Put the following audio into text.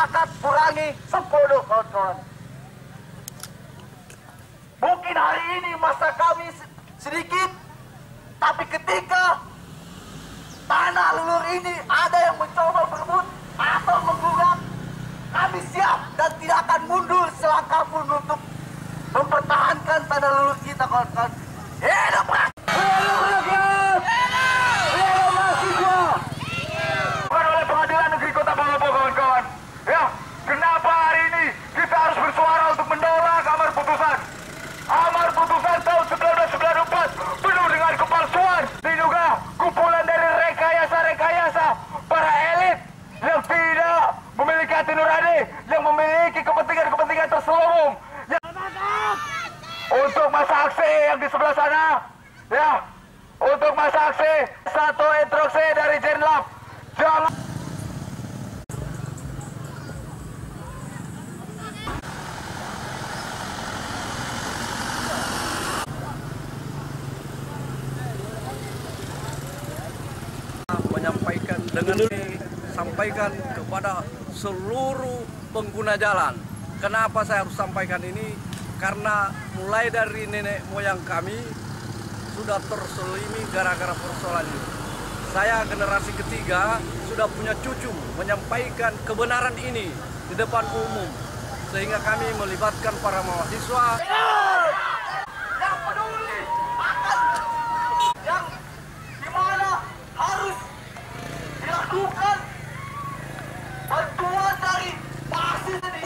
masyarakat kurangi 10 kawan-kawan. Mungkin hari ini masa kami se- sedikit, tapi ketika tanah lulur ini ada yang mencoba berebut atau menggugat, kami siap dan tidak akan mundur selangkah pun untuk mempertahankan tanah lulur kita kawan-kawan. Untuk masa aksi yang di sebelah sana, ya, untuk masa aksi satu instruksi dari Jenlab, jangan menyampaikan dengan ini sampaikan kepada seluruh pengguna jalan. Kenapa saya harus sampaikan ini? Karena mulai dari nenek moyang kami sudah terselimi gara-gara persoalan ini. Saya generasi ketiga sudah punya cucu menyampaikan kebenaran ini di depan umum sehingga kami melibatkan para mahasiswa bantuan dari mahasiswa di